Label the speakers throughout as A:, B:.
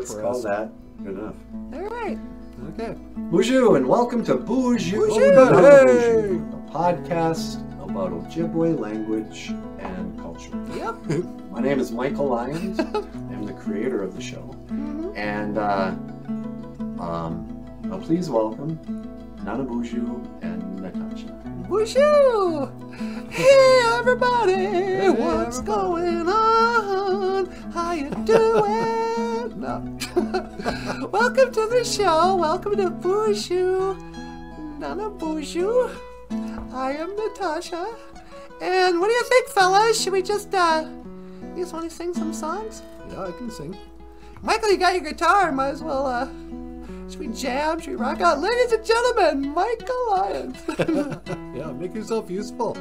A: let's
B: for
A: call
B: us.
A: that enough.
B: All right. Okay.
A: Boozhoo and welcome to Boozhoo,
B: Bonjour. Hey.
A: Bonjour, a podcast about Ojibwe language and culture.
B: Yep.
A: My name is Michael Lyons. I'm the creator of the show. And uh, um, now please welcome Nana Boozhoo and Natasha.
B: Wooshoo! Hey everybody,
A: Hey,
B: what's
A: everybody.
B: going on? How you doing? Welcome to the show. Welcome to Boozhoo. Nana Boozhoo. I am Natasha. And what do you think, fellas? Should we just uh you just want to sing some songs?
C: Yeah, I can sing.
B: Michael, you got your guitar. Might as well uh should we jam? Should we rock out? Ladies and gentlemen, Michael Lyons.
C: Yeah, make yourself useful.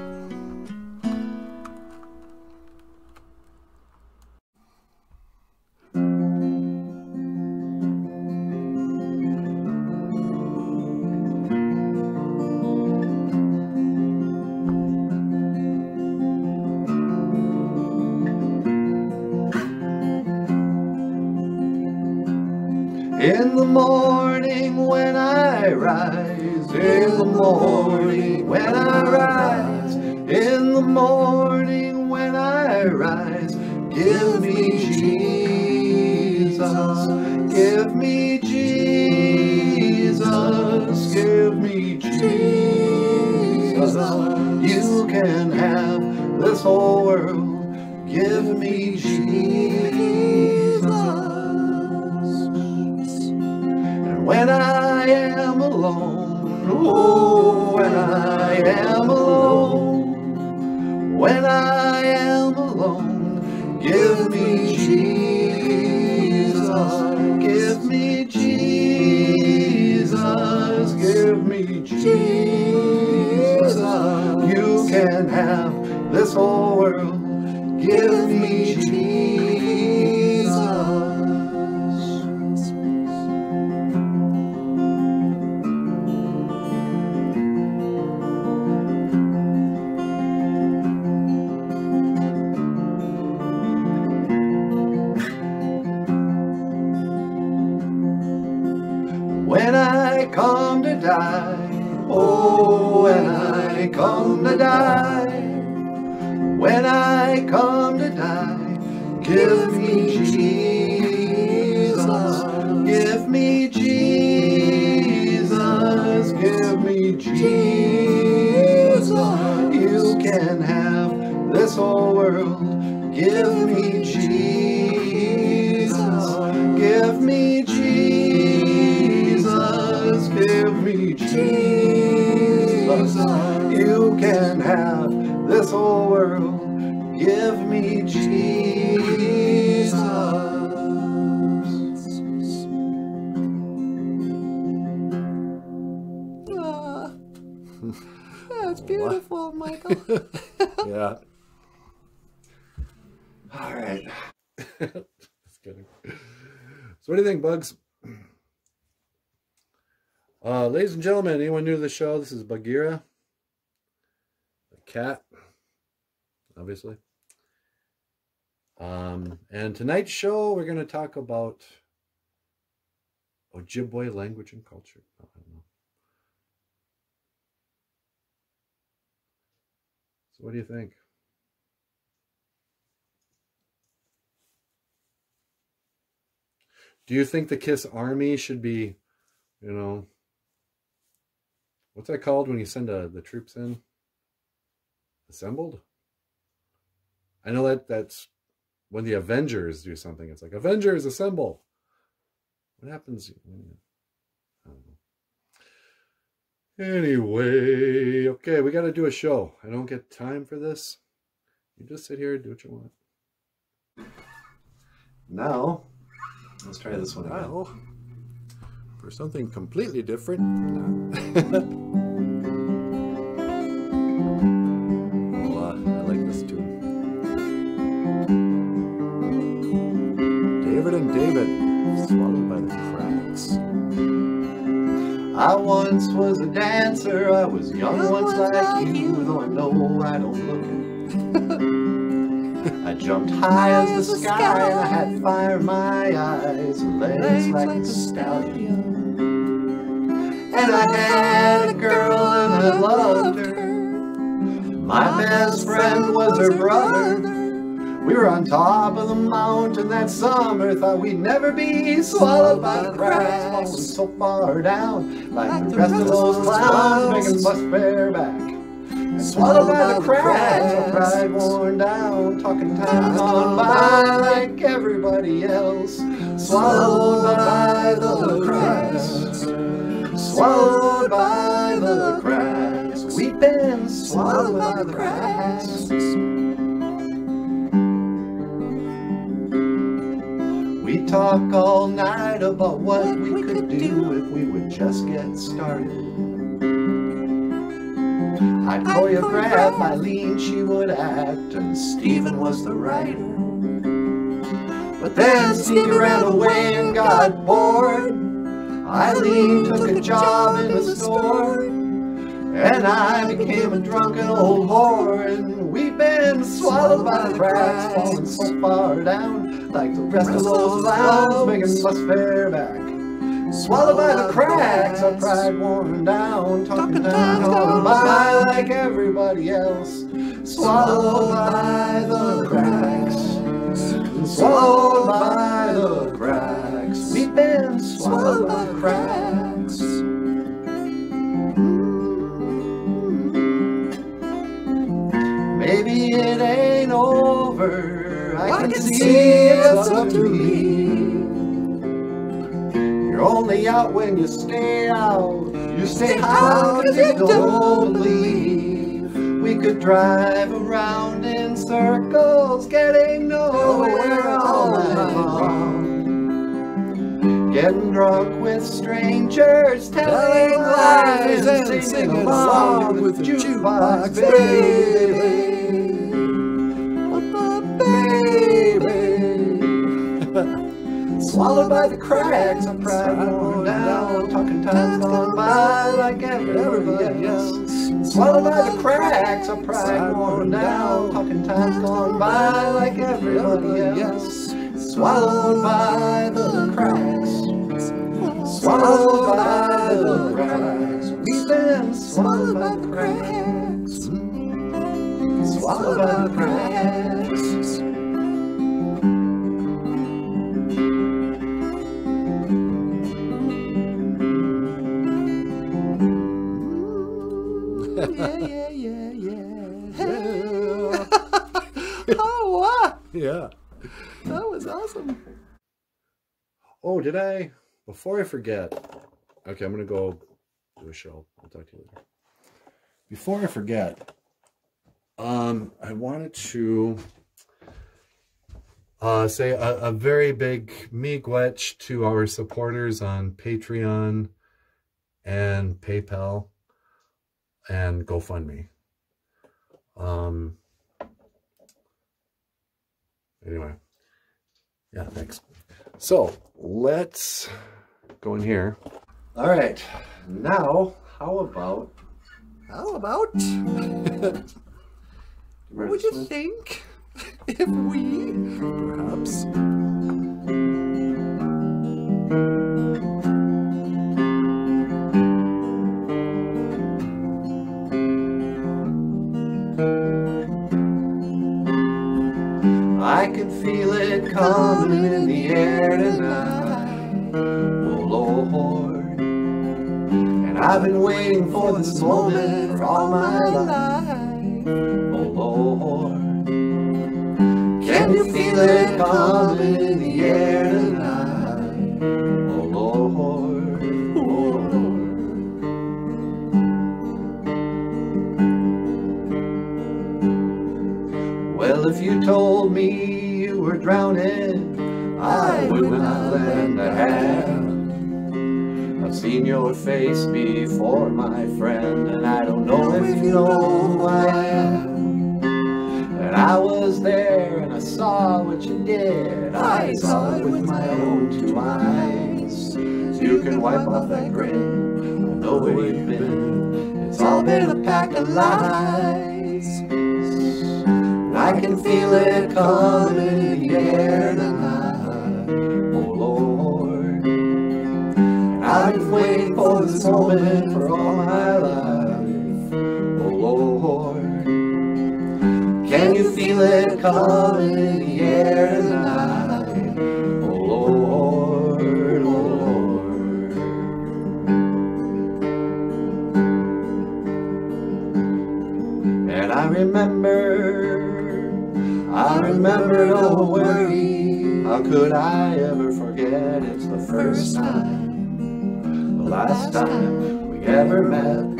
A: Morning when I rise, in the morning when I rise, in the morning when I rise, give me Jesus, give me Jesus, give me Jesus. You can have this whole world, give me Jesus. Oh, when I am alone, when I am alone, give me Jesus, give me Jesus, give me Jesus. You can have this whole world, die, oh, when I come to die, when I come to die, give me Jesus, give me Jesus, give me Jesus. You can have this whole world, give give me Jesus.
B: Ah, that's beautiful, Michael.
C: Yeah.
A: All right.
C: Just kidding. So, what do you think, Bugs? Uh, ladies and gentlemen, anyone new to the show? This is Bagheera, the cat, obviously. Um, and tonight's show, we're going to talk about Ojibwe language and culture. So, what do you think? Do you think the Kiss Army should be, you know, what's that called when you send uh the troops in? Assembled? I know that that's when the Avengers do something. It's like Avengers assemble. What happens? When you, I don't know. Anyway, okay, we got to do a show. I don't get time for this. You just sit here and do what you want.
A: Now, let's try this one again.
C: For something completely different.
A: once was a dancer, I was young once like you, though I know I don't look it. I jumped high as the sky and I had fire in my eyes and legs like a stallion. And I had a girl and I loved her. My best friend was her brother. We were on top of the mountain that summer, thought we'd never be swallowed by the cracks, falling so far down, like the rest of those clowns making bus fare back. Swallowed by the cracks, our pride worn down, talking time gone by like everybody else. Swallowed by the cracks, swallowed by the cracks. We've been swallowed by the cracks. Talk all night about what we could do if we would just get started. I'd choreograph Eileen, she would act, and Stephen was the writer. But then Stevie ran away and got bored. Eileen took a job in a store, and I became a drunken old whore. And we've been swallowed by the cracks, falling so far down, like the rest of those clowns making bus fare back. Swallowed by the cracks, our pride worn down, talking time gone by like everybody else. Swallowed by the cracks, swallowed by the cracks. We've been swallowed by the cracks. It's up to me. You're only out when you stay out. You stay out cause you don't believe. We could drive around in circles, getting nowhere all night long. Getting drunk with strangers, telling lies and singing along with jukebox, baby. Swallowed by the cracks, I'm pride worn down, talking time's gone by like everybody else. Swallowed by the cracks, I'm pride worn down, talking time's gone by like everybody else. Swallowed by the cracks, swallowed by the cracks. We've been swallowed by the cracks, swallowed by the cracks.
B: Yeah, yeah, yeah, yeah. oh, wow.
C: Yeah.
B: That was awesome.
C: Oh, did I? Before I forget. Okay, I'm gonna go do a show. I'll talk to you later. Before I forget, um, I wanted to uh, say a, a very big miigwech to our supporters on Patreon and PayPal and GoFundMe. Um, anyway, yeah, thanks. So let's go in here. All right, now how about
B: How about? what would you think if we perhaps
A: coming in the air tonight. Oh Lord. And I've been waiting for this moment your face before, my friend, and I don't know if you know who I am. And I was there and I saw what you did. I saw it with my own two eyes. You can wipe off that grin. I know where you've been. It's all been a pack of lies. I can feel it coming in for all my life. Oh Lord. Can you feel it coming in the air tonight? Oh Lord, oh Lord. And I remember, I remember no worry. How could I ever forget? It's the first time, last time we ever met.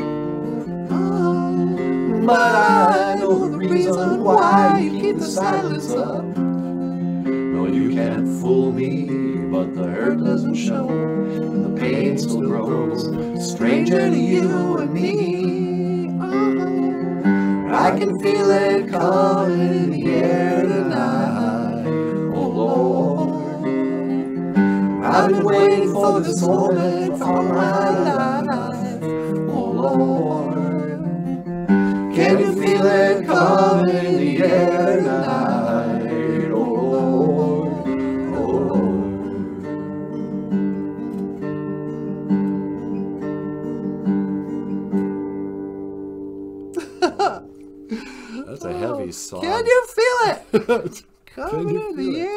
A: But I know the reason why you keep the silence up. No, you can't fool me, but the hurt doesn't show. And the pain still grows, stranger to you and me. I can feel it coming in the air waiting for this moment for my life. Oh Lord. Can you feel it coming in the air tonight? Oh Lord, oh Lord.
C: That's a heavy song.
B: Can you feel it? Coming in the air tonight.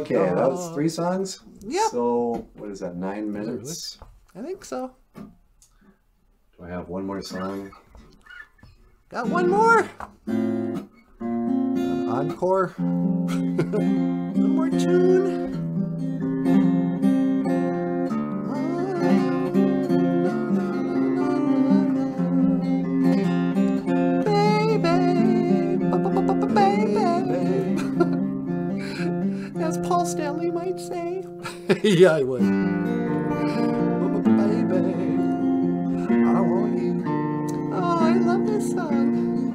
A: Okay, oh. that was three songs.
B: Yeah.
A: So what is that? Nine minutes.
B: I think so.
A: Do I have one more song?
B: Got one more. An encore. one more tune. Paul Stanley might say.
C: yeah, I would.
B: Oh, baby, I want you. Oh, I love this song.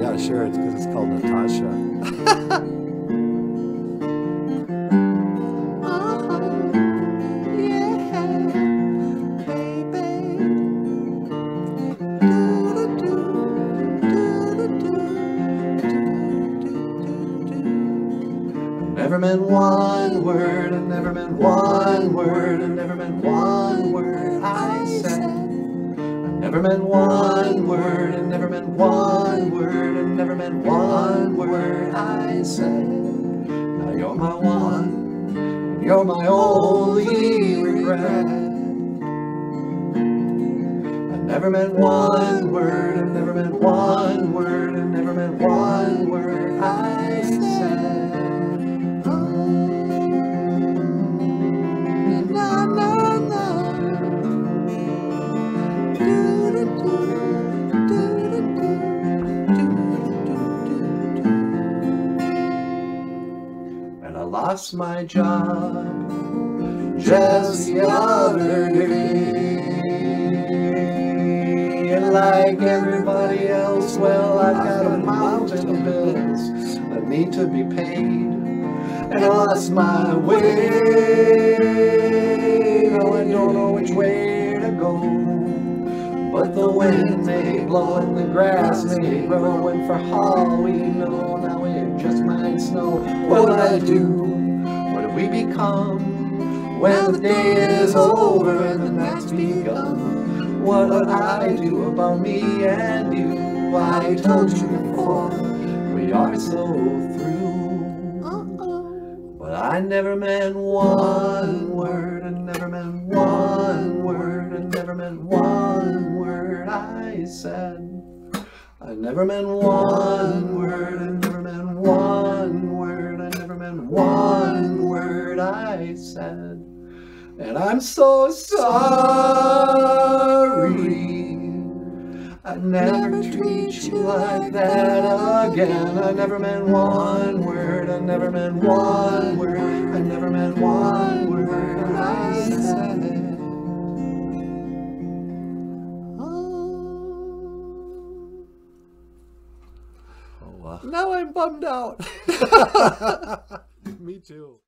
C: Yeah, sure. It's because it's called Natasha.
A: Never meant one word, and never meant one word, and never meant one word I said. I never meant one word, and never meant one word, and never meant one word I said. Now you're my one, you're my only regret. I never meant one word, and never meant one word, lost my job just the other day. And like everybody else, well, I've got a mountain of bills that need to be paid. And I lost my way. No, I don't know which way to go. But the wind may blow and the grass may grow, and for all we know, oh, now it just might snow. What would I do? We become when the day is over and the night's begun? What would I do about me and you? I told you before, we are so through. But I never meant one word, and never meant one word, and never meant one word I said. I never meant one word, I never meant one word, I never meant one word I said. And I'm so sorry. I never treat you like that again. I never meant one word. I never meant one word. I never meant one word. I said.
B: Oh. Now I'm bummed out.
C: Me too.